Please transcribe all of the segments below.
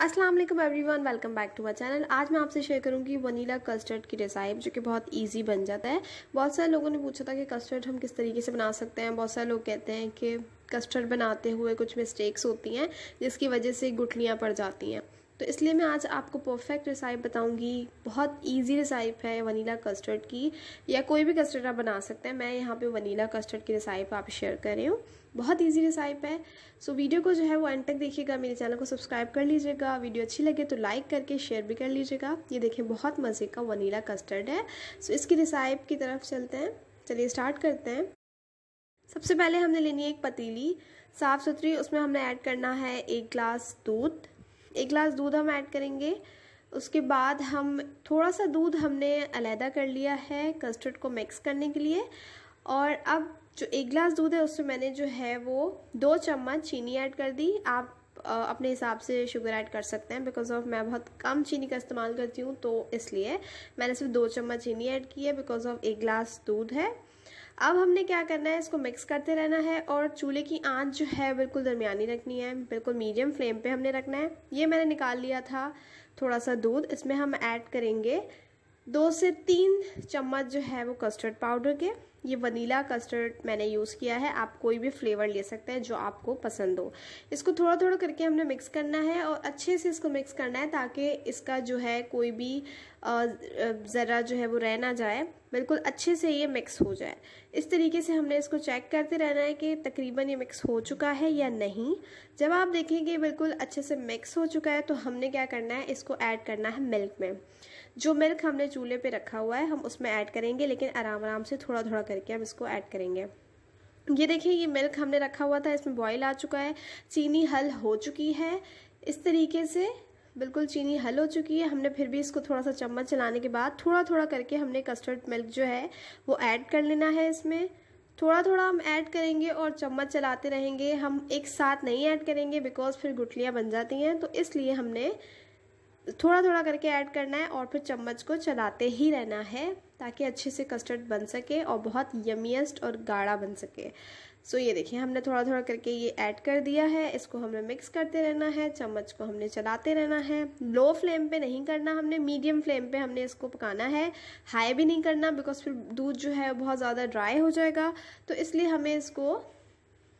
वालेकुम everyone welcome back to my channel आज मैं आपसे शेयर करूँगी वनीला कस्टर्ड की रेसाइप जो कि बहुत इजी बन जाता है। बहुत सारे लोगों ने पूछा था कि कस्टर्ड हम किस तरीके से बना सकते हैं। बहुत सारे लोग कहते हैं कि कस्टर्ड बनाते हुए कुछ मिस्टेक्स होती हैं, जिसकी वजह से गुठलियाँ पड़ जाती हैं। तो इसलिए मैं आज आपको परफेक्ट रिसाइप बताऊँगी। बहुत इजी रिसाइप है वनीला कस्टर्ड की, या कोई भी कस्टर्ड आप बना सकते हैं। मैं यहाँ पे वनीला कस्टर्ड की रिसाइप आप शेयर कर रही हूँ। बहुत इजी रिसाइप है। सो वीडियो को जो है वो एंड तक देखिएगा। मेरे चैनल को सब्सक्राइब कर लीजिएगा। वीडियो अच्छी लगे तो लाइक करके शेयर भी कर लीजिएगा। ये देखें, बहुत मज़े का वनीला कस्टर्ड है। सो इसकी रिसाइप की तरफ़ चलते हैं। चलिए स्टार्ट करते हैं। सबसे पहले हमने लेनी है एक पतीली। साफ़ सुथरी, उसमें हमने ऐड करना है एक ग्लास दूध। एक गिलास दूध हम ऐड करेंगे। उसके बाद हम थोड़ा सा दूध हमने अलहदा कर लिया है कस्टर्ड को मिक्स करने के लिए। और अब जो एक गिलास दूध है, उसमें मैंने जो है वो दो चम्मच चीनी ऐड कर दी। आप अपने हिसाब से शुगर ऐड कर सकते हैं बिकॉज़ ऑफ़ मैं बहुत कम चीनी का इस्तेमाल करती हूँ तो इसलिए मैंने सिर्फ़ दो चम्मच चीनी ऐड की है बिकॉज़ ऑफ़ एक गिलास दूध है। अब हमने क्या करना है, इसको मिक्स करते रहना है और चूल्हे की आँच जो है बिल्कुल दरमियानी रखनी है। बिल्कुल मीडियम फ्लेम पे हमने रखना है। ये मैंने निकाल लिया था थोड़ा सा दूध, इसमें हम ऐड करेंगे दो से तीन चम्मच जो है वो कस्टर्ड पाउडर के। ये वनीला कस्टर्ड मैंने यूज़ किया है, आप कोई भी फ्लेवर ले सकते हैं जो आपको पसंद हो। इसको थोड़ा थोड़ा करके हमने मिक्स करना है और अच्छे से इसको मिक्स करना है ताकि इसका जो है कोई भी ज़रा जो है वो रह ना जाए। बिल्कुल अच्छे से ये मिक्स हो जाए। इस तरीके से हमने इसको चेक करते रहना है कि तकरीबन ये मिक्स हो चुका है या नहीं। जब आप देखेंगे बिल्कुल अच्छे से मिक्स हो चुका है तो हमने क्या करना है, इसको ऐड करना है मिल्क में। जो मिल्क हमने चूल्हे पे रखा हुआ है, हम उसमें ऐड करेंगे, लेकिन आराम आराम से थोड़ा थोड़ा करके हम इसको ऐड करेंगे। ये देखिए, ये मिल्क हमने रखा हुआ था, इसमें बॉईल आ चुका है। चीनी हल हो चुकी है। इस तरीके से बिल्कुल चीनी हल हो चुकी है। हमने फिर भी इसको थोड़ा सा चम्मच चलाने के बाद थोड़ा थोड़ा करके हमने कस्टर्ड मिल्क जो है, वो ऐड कर लेना है इसमें। थोड़ा थोड़ा हम ऐड करेंगे और चम्मच चलाते रहेंगे। हम एक साथ नहीं ऐड करेंगे बिकॉज़ फिर गुटलियाँ बन जाती हैं। तो इसलिए हमने थोड़ा थोड़ा करके ऐड करना है और फिर चम्मच को चलाते ही रहना है ताकि अच्छे से कस्टर्ड बन सके और बहुत यमियस्ट और गाढ़ा बन सके। सो ये देखिए, हमने थोड़ा थोड़ा करके ये ऐड कर दिया है। इसको हमें मिक्स करते रहना है, चम्मच को हमने चलाते रहना है। लो फ्लेम पे नहीं करना हमने मीडियम फ्लेम पे हमने इसको पकाना है। हाई भी नहीं करना बिकॉज़ फिर दूध जो है, बहुत ज़्यादा ड्राई हो जाएगा। तो इसलिए हमें इसको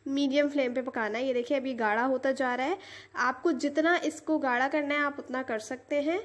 मीडियम फ्लेम पे पकाना है। ये देखिए, अभी गाढ़ा होता जा रहा है। आपको जितना इसको गाढ़ा करना है, आप उतना कर सकते हैं।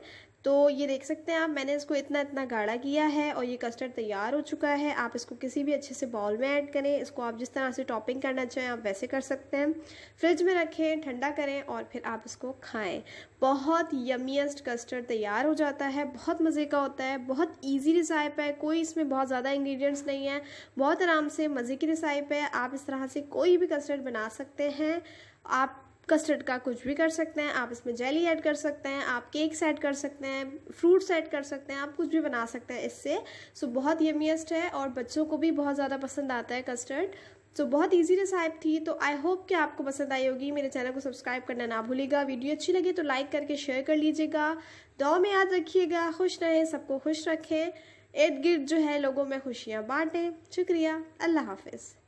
तो ये देख सकते हैं आप, मैंने इसको इतना इतना गाढ़ा किया है और ये कस्टर्ड तैयार हो चुका है। आप इसको किसी भी अच्छे से बाउल में ऐड करें, इसको आप जिस तरह से टॉपिंग करना चाहें आप वैसे कर सकते हैं। फ्रिज में रखें, ठंडा करें और फिर आप इसको खाएँ। बहुत यमियस्ट कस्टर्ड तैयार हो जाता है, बहुत मज़े का होता है, बहुत ईजी रिसाइप है, कोई इसमें बहुत ज़्यादा इंग्रीडियंट्स नहीं है, बहुत आराम से मज़े की रिसाइप है। आप इस तरह से कोई भी कस्टर्ड बना सकते हैं। आप कस्टर्ड का कुछ भी कर सकते हैं, आप इसमें जेली ऐड कर सकते हैं, आप केक्स ऐड कर सकते हैं फ्रूट्स ऐड कर सकते हैं, आप कुछ भी बना सकते हैं इससे। सो बहुत यमियस्ट है और बच्चों को भी बहुत ज़्यादा पसंद आता है कस्टर्ड तो बहुत इजी रेसाइप थी तो आई होप कि आपको पसंद आई होगी। मेरे चैनल को सब्सक्राइब करना ना भूलेगा वीडियो अच्छी लगे तो लाइक करके शेयर कर लीजिएगा। दो में याद रखिएगा, खुश रहें, सबको खुश रखें। इर्द गिर्द जो है लोगों में खुशियाँ बांटें। शुक्रिया, अल्लाह हाफिज़।